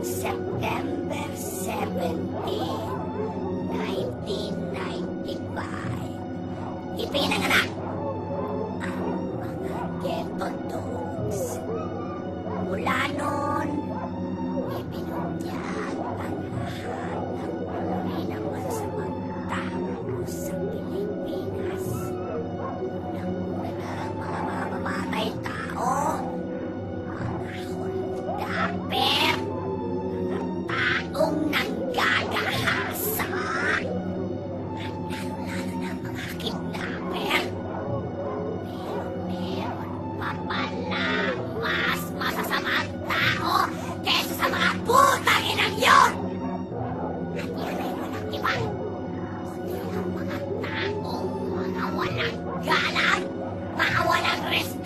noong September 17, 1995. Ipinanganak Vengadores.